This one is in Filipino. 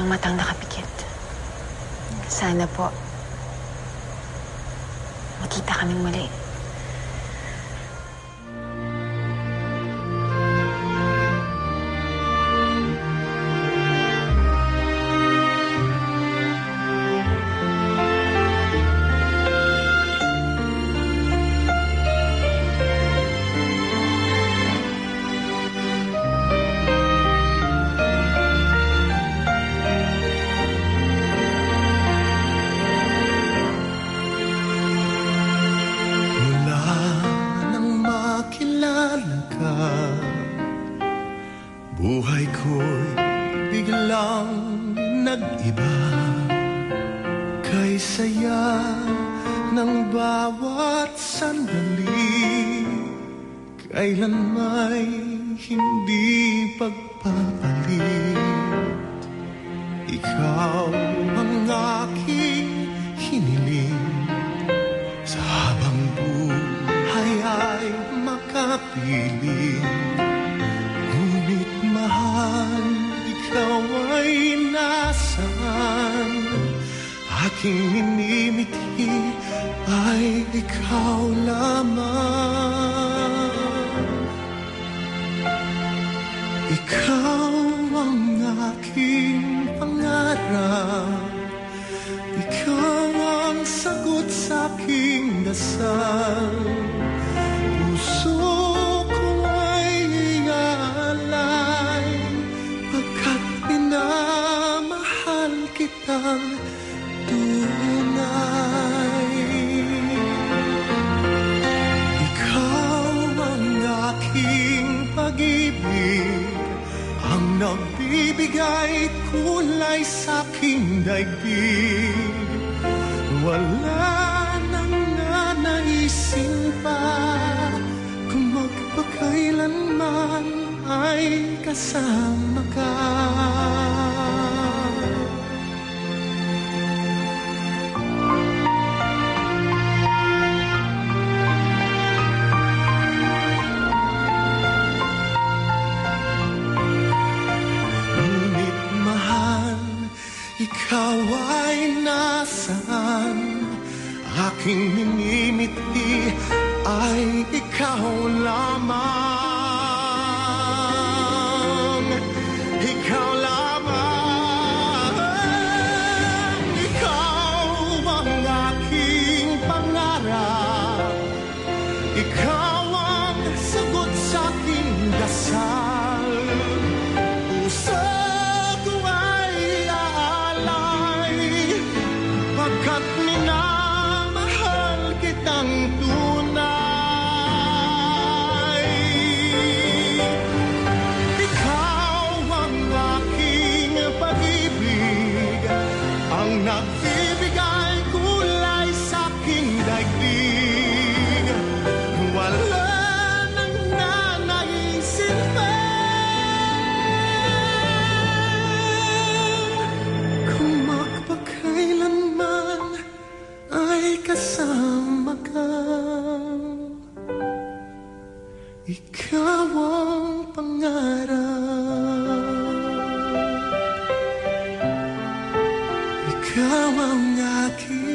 ng matang nakapikit. Sana po, makita kaming muli. Biglang nag-iba Kay ng bawat sandali. Kailan may hindi pagpapalit? Ikaw ang aking hiniling. Sa habang buhay ay makapiling Aking minimiti ay ikaw lamang. Ikaw ang aking pangarap. Ikaw ang sagot sa aking dasal. Puso ko ay iaalay Pagkat minamahal kitang nagbibigay kulay sa aking daigdig. Wala nang nanaisin pa Kung magpakailanman ay kasama ka ikaw ay nasaan? Aking minimiti ay ikaw lamang. Ang nagbibigay kulay sa aking daigdig. Wala nang nanaisin pa. Kung magpakailanman ay kasama ka Ikaw 渴望那句。